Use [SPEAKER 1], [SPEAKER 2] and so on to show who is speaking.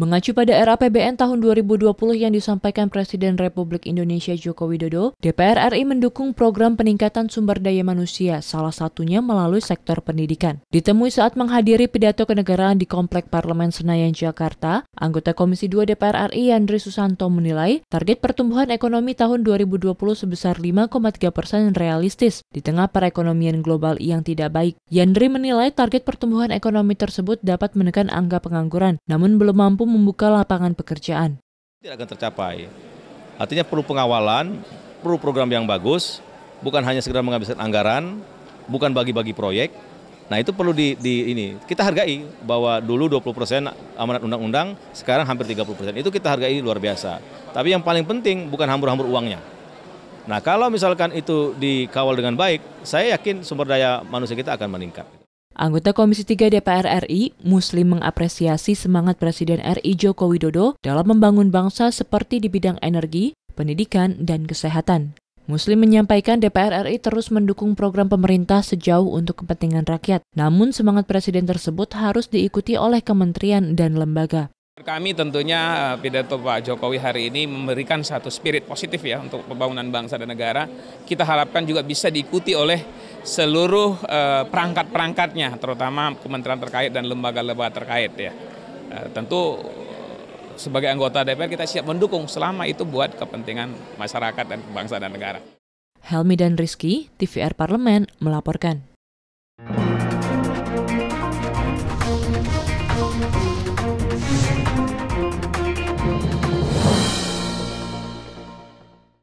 [SPEAKER 1] Mengacu pada era APBN tahun 2020 yang disampaikan Presiden Republik Indonesia Joko Widodo, DPR RI mendukung program peningkatan sumber daya manusia, salah satunya melalui sektor pendidikan. Ditemui saat menghadiri pidato kenegaraan di Komplek Parlemen Senayan, Jakarta, anggota Komisi 2 DPR RI Yandri Susanto menilai target pertumbuhan ekonomi tahun 2020 sebesar 5,3 persen realistis di tengah perekonomian global yang tidak baik. Yandri menilai target pertumbuhan ekonomi tersebut dapat menekan angka pengangguran, namun belum mampu membuka lapangan pekerjaan.
[SPEAKER 2] Tidak akan tercapai. Artinya perlu pengawalan, perlu program yang bagus, bukan hanya sekedar menghabiskan anggaran, bukan bagi-bagi proyek. Nah itu perlu di, di ini kita hargai bahwa dulu 20 persen amanat undang-undang, sekarang hampir 30 persen. Itu kita hargai luar biasa. Tapi yang paling penting bukan hambur-hambur uangnya. Nah kalau misalkan itu dikawal dengan baik, saya yakin sumber daya manusia kita akan meningkat.
[SPEAKER 1] Anggota Komisi 3 DPR RI, Muslim mengapresiasi semangat Presiden RI Joko Widodo dalam membangun bangsa seperti di bidang energi, pendidikan, dan kesehatan. Muslim menyampaikan DPR RI terus mendukung program pemerintah sejauh untuk kepentingan rakyat. Namun semangat Presiden tersebut harus diikuti oleh kementerian dan lembaga.
[SPEAKER 3] Kami tentunya eh, pidato Pak Jokowi hari ini memberikan satu spirit positif ya untuk pembangunan bangsa dan negara. Kita harapkan juga bisa diikuti oleh seluruh uh, perangkat-perangkatnya, terutama kementerian terkait dan lembaga-lembaga terkait ya. Uh, tentu sebagai anggota DPR kita siap mendukung selama itu buat kepentingan masyarakat dan bangsa dan negara.
[SPEAKER 1] Helmi dan Rizky, TVR Parlemen, melaporkan.